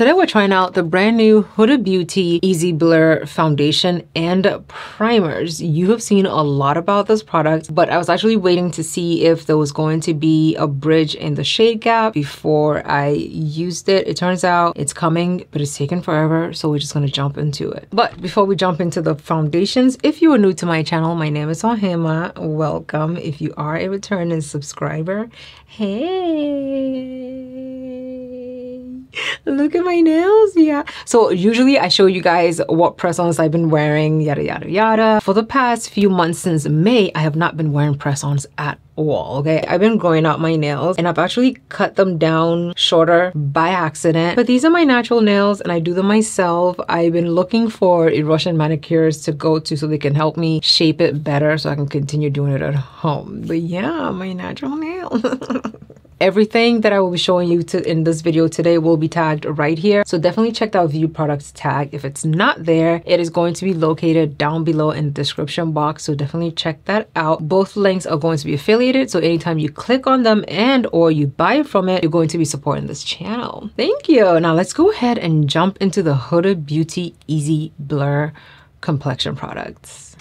Today we're trying out the brand new Huda Beauty Easy Blur Foundation and Primers. You have seen a lot about this product, but I was actually waiting to see if there was going to be a bridge in the shade gap before I used it. It turns out it's coming, but it's taken forever, so we're just gonna jump into it. But before we jump into the foundations, if you are new to my channel, my name is Ohemaa. Welcome. If you are a returning subscriber, hey look at my nails yeah. So usually i show you guys what press-ons i've been wearing yada yada yada. For the past few months since may i have not been wearing press-ons at all okay? I've been growing out my nails and i've actually cut them down shorter by accident. But these are my natural nails and i do them myself. I've been looking for russian manicures to go to so they can help me shape it better so i can continue doing it at home. But yeah my natural nails Everything that I will be showing you to, in this video today will be tagged right here. So definitely check out view products tag. If it's not there, it is going to be located down below in the description box. So definitely check that out. Both links are going to be affiliated. So anytime you click on them and or you buy from it, you're going to be supporting this channel. Thank you. Now let's go ahead and jump into the Huda Beauty Easy Blur complexion products.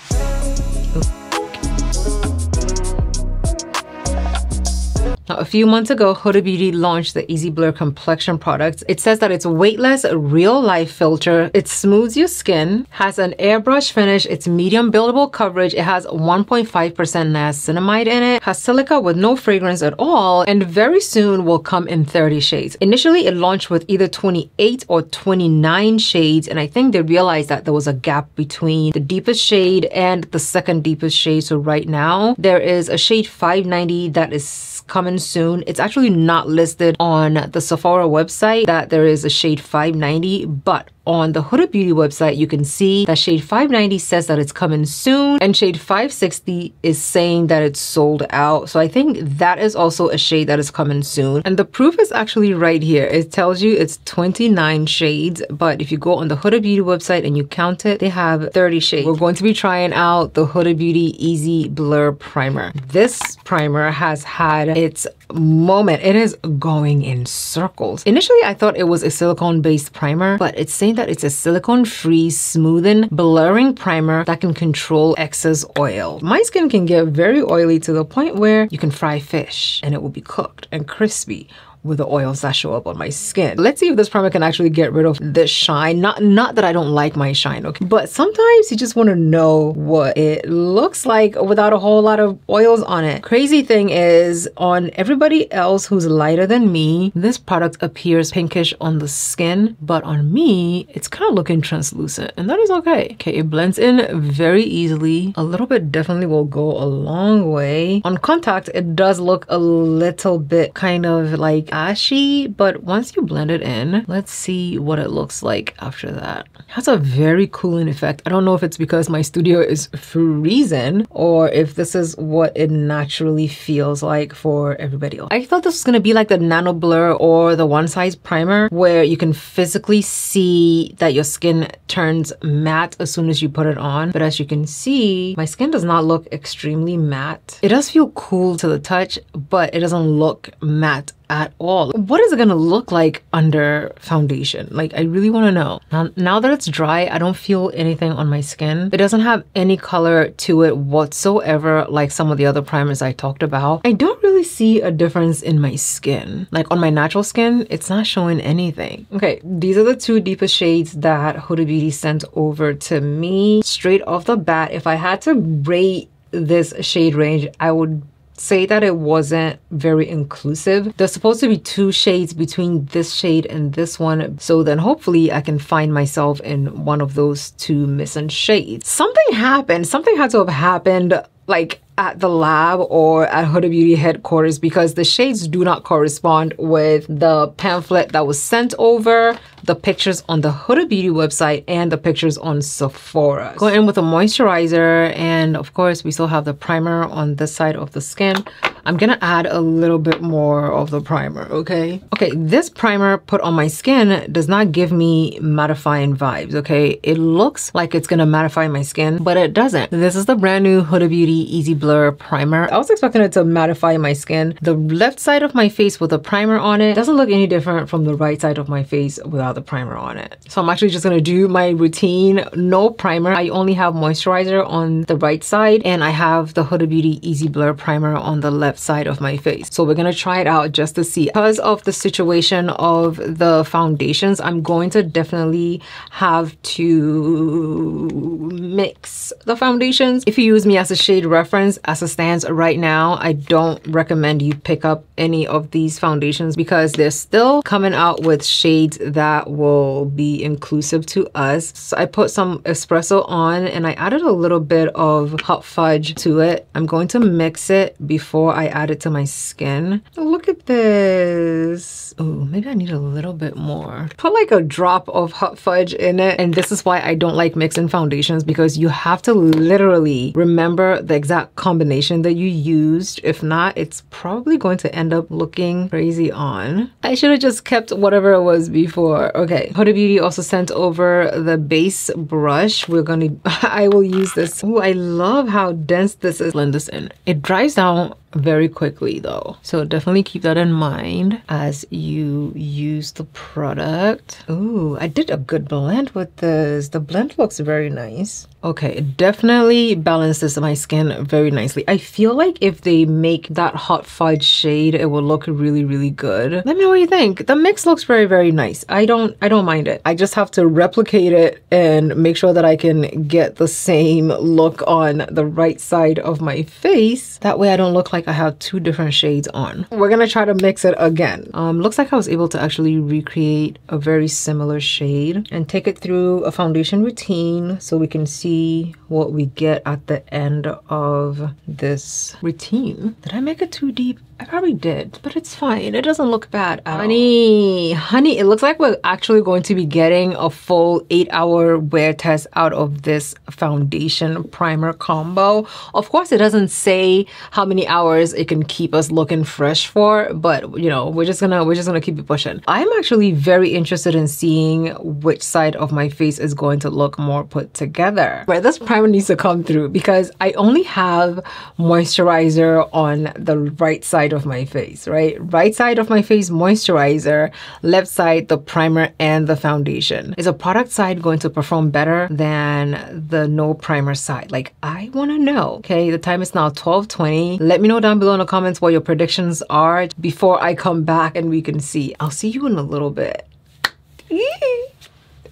Now, a few months ago, Huda Beauty launched the Easy Blur complexion product. It says that it's weightless, real life filter. It smooths your skin, has an airbrush finish, it's medium buildable coverage, it has 1.5% niacinamide in it, has silica with no fragrance at all, and very soon will come in 30 shades. Initially, it launched with either 28 or 29 shades, and I think they realized that there was a gap between the deepest shade and the second deepest shade. So right now, there is a shade 590 that is coming soon. It's actually not listed on the Sephora website that there is a shade 590, but on the Huda Beauty website, you can see that shade 590 says that it's coming soon and shade 560 is saying that it's sold out. So I think that is also a shade that is coming soon. And the proof is actually right here. It tells you it's 29 shades, but if you go on the Huda Beauty website and you count it, they have 30 shades. We're going to be trying out the Huda Beauty Easy Blur Primer. This primer has had its moment. It is going in circles. Initially, I thought it was a silicone-based primer, but it's saying that it's a silicone-free, smoothing, blurring primer that can control excess oil. My skin can get very oily to the point where you can fry fish and it will be cooked and crispy with the oils that show up on my skin. Let's see if this primer can actually get rid of this shine. Not, not that I don't like my shine, okay? But sometimes you just wanna know what it looks like without a whole lot of oils on it. Crazy thing is, on everybody else who's lighter than me, this product appears pinkish on the skin, but on me, it's kind of looking translucent, and that is okay. Okay, it blends in very easily. A little bit definitely will go a long way. On contact, it does look a little bit kind of like ashy, but once you blend it in, let's see what it looks like after that. It has a very cooling effect. I don't know if it's because my studio is freezing or if this is what it naturally feels like for everybody else. I thought this was gonna be like the Nano Blur or the One Size Primer where you can physically see that your skin turns matte as soon as you put it on. But as you can see, my skin does not look extremely matte. It does feel cool to the touch, but it doesn't look matte at all. What is it gonna look like under foundation? Like, I really wanna know. Now, now that it's dry, I don't feel anything on my skin. It doesn't have any color to it whatsoever like some of the other primers I talked about. I don't really see a difference in my skin. Like on my natural skin, it's not showing anything. Okay, these are the two deepest shades that Huda Beauty sent over to me. Straight off the bat, if I had to rate this shade range, I would say that it wasn't very inclusive. There's supposed to be two shades between this shade and this one. So then hopefully I can find myself in one of those two missing shades. Something happened. Something had to have happened like at the lab or at Huda Beauty headquarters because the shades do not correspond with the pamphlet that was sent over, the pictures on the Huda Beauty website, and the pictures on Sephora. Go in with a moisturizer and of course we still have the primer on this side of the skin. I'm gonna add a little bit more of the primer, okay? Okay, this primer put on my skin does not give me mattifying vibes, okay? It looks like it's gonna mattify my skin, but it doesn't. This is the brand new Huda Beauty Easy Blur Primer. I was expecting it to mattify my skin. The left side of my face with a primer on it doesn't look any different from the right side of my face without the primer on it. So I'm actually just gonna do my routine, no primer. I only have moisturizer on the right side and I have the Huda Beauty Easy Blur Primer on the left side of my face. So we're gonna try it out just to see. Because of the situation of the foundations, I'm going to definitely have to mix the foundations. If you use me as a shade reference, as it stands right now, I don't recommend you pick up any of these foundations because they're still coming out with shades that will be inclusive to us. So I put some espresso on and I added a little bit of hot fudge to it. I'm going to mix it before I add it to my skin. Look at this. Oh, maybe I need a little bit more. Put like a drop of hot fudge in it. And this is why I don't like mixing foundations because you have to literally remember the exact combination that you used. If not, it's probably going to end up looking crazy on. I should have just kept whatever it was before. Okay, Huda Beauty also sent over the base brush. We're gonna, I will use this. Oh, I love how dense this is. Blend this in. It dries down very quickly though. So definitely keep that in mind as you use the product. Ooh, I did a good blend with this. The blend looks very nice. Okay, it definitely balances my skin very nicely. I feel like if they make that hot fudge shade, it will look really, really good. Let me know you think. The mix looks very, very nice. I don't, I don't mind it. I just have to replicate it and make sure that I can get the same look on the right side of my face. That way I don't look like I have two different shades on. We're gonna try to mix it again. Um, looks like I was able to actually recreate a very similar shade and take it through a foundation routine so we can see see what we get at the end of this routine. Did I make it too deep? I probably did, but it's fine. It doesn't look bad honey, all. Honey, it looks like we're actually going to be getting a full eight hour wear test out of this foundation primer combo. Of course, it doesn't say how many hours it can keep us looking fresh for, but you know, we're just gonna, we're just gonna keep it pushing. I'm actually very interested in seeing which side of my face is going to look more put together. Where this primer needs to come through because I only have moisturizer on the right side side of my face, right? Right side of my face, moisturizer, left side, the primer and the foundation. Is a product side going to perform better than the no primer side? Like, I want to know, okay? The time is now 1220. Let me know down below in the comments what your predictions are before I come back and we can see. I'll see you in a little bit.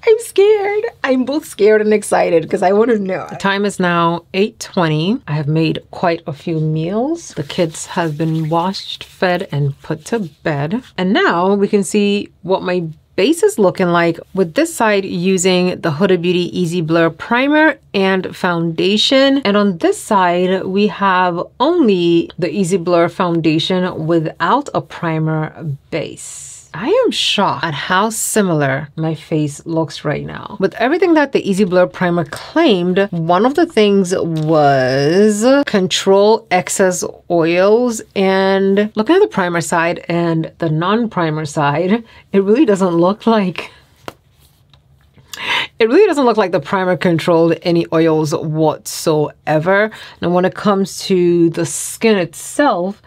I'm scared. I'm both scared and excited because I want to know. The time is now 8.20. I have made quite a few meals. The kids have been washed, fed, and put to bed. And now we can see what my base is looking like with this side using the Huda Beauty Easy Blur Primer and Foundation. And on this side, we have only the Easy Blur Foundation without a primer base. I am shocked at how similar my face looks right now. With everything that the Easy Blur Primer claimed, one of the things was control excess oils. And looking at the primer side and the non-primer side, it really doesn't look like it really doesn't look like the primer controlled any oils whatsoever. And when it comes to the skin itself,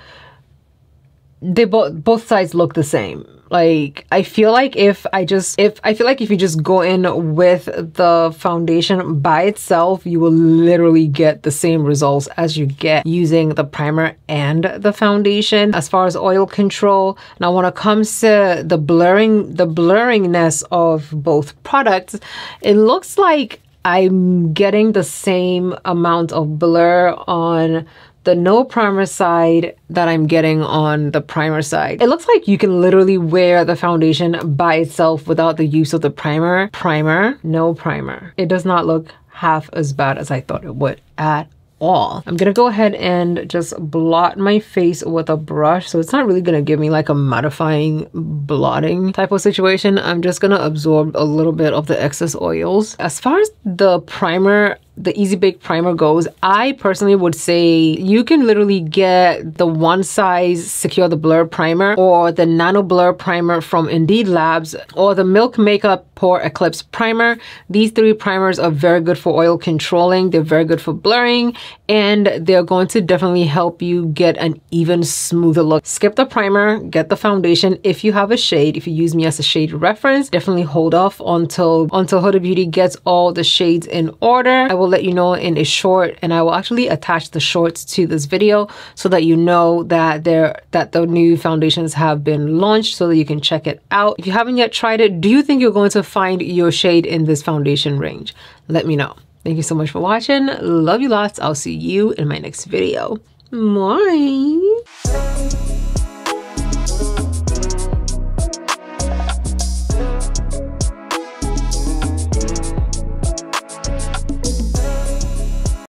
they both both sides look the same like I feel like if I just if I feel like if you just go in with the foundation by itself, you will literally get the same results as you get using the primer and the foundation. As far as oil control, now when it comes to the blurring the blurringness of both products, it looks like I'm getting the same amount of blur on the no primer side that I'm getting on the primer side. It looks like you can literally wear the foundation by itself without the use of the primer. Primer, no primer. It does not look half as bad as I thought it would at all. I'm gonna go ahead and just blot my face with a brush. So it's not really gonna give me like a mattifying blotting type of situation. I'm just gonna absorb a little bit of the excess oils. As far as the primer, the Easy Bake Primer goes, I personally would say you can literally get the one size Secure the Blur Primer or the Nano Blur Primer from Indeed Labs or the Milk Makeup Pore Eclipse Primer. These three primers are very good for oil controlling. They're very good for blurring and they're going to definitely help you get an even smoother look. Skip the primer, get the foundation if you have a shade. If you use me as a shade reference, definitely hold off until, until Huda Beauty gets all the shades in order. I will let you know in a short and I will actually attach the shorts to this video so that you know that there that the new foundations have been launched so that you can check it out. If you haven't yet tried it, do you think you're going to find your shade in this foundation range? Let me know. Thank you so much for watching. Love you lots. I'll see you in my next video. Bye.